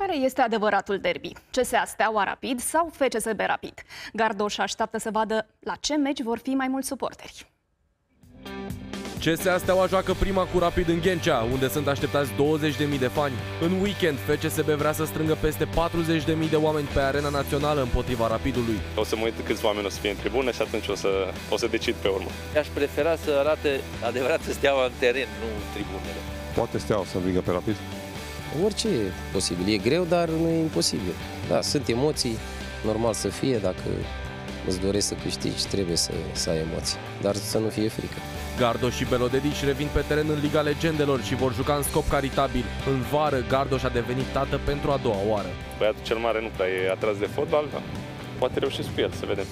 Care este adevăratul derby? CSA Steaua Rapid sau FCSB Rapid? Gardoș așteaptă să vadă la ce meci vor fi mai mulți suporteri. CSA Steaua joacă prima cu Rapid în Ghencea, unde sunt așteptați 20.000 de fani. În weekend, FCSB vrea să strângă peste 40.000 de oameni pe arena națională împotriva Rapidului. O să mă uit câți oameni o să fie în tribune și atunci o să, o să decid pe urmă. Aș prefera să arate adevărată steaua în teren, nu în tribunele. Poate steaua să învingă pe rapid? Orice e posibil. E greu, dar nu e imposibil. Da, sunt emoții, normal să fie, dacă îți dorești să câștigi, trebuie să, să ai emoții, dar să nu fie frică. Gardo și Belodedici revin pe teren în Liga Legendelor și vor juca în scop caritabil. În vară, Gardoș a devenit tată pentru a doua oară. Băiatul cel mare nu prea e atras de fotbal, dar poate reușesc cu el, să vedem.